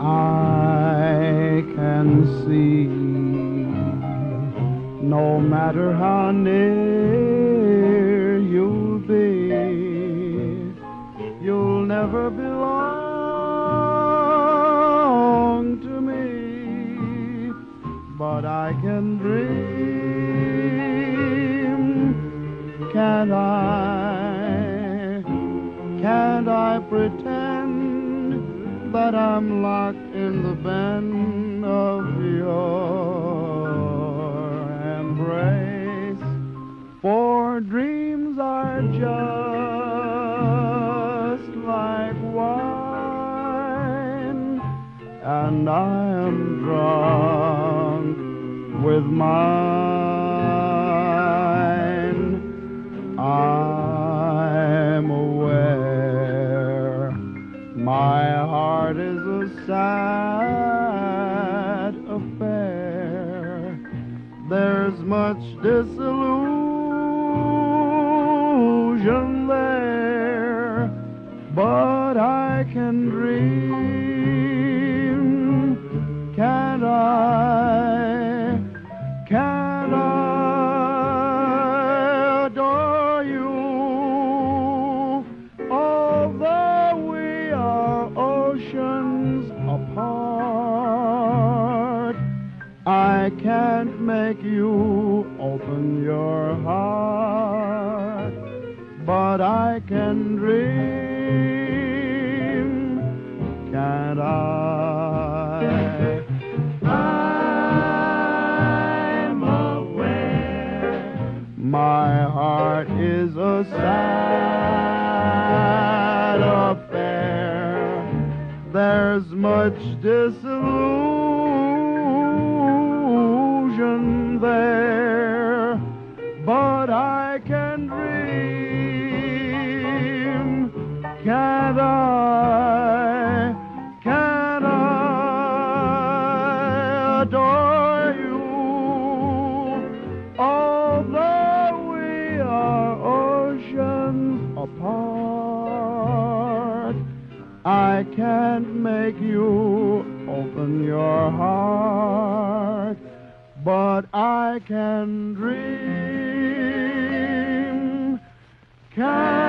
I can see, no matter how near you'll be, you'll never belong to me, but I can dream, can I? Can't I pretend that I'm locked in the bend of your embrace? For dreams are just like wine, and I am drunk with mine. My heart is a sad affair. There's much disillusion there, but I can dream, I can't make you open your heart, but I can dream, can't I? I'm aware my heart is a sad affair. There's much disillusion there, but I can dream, can't I? Can I adore you? Although we are oceans apart, I can't make you I can dream. Can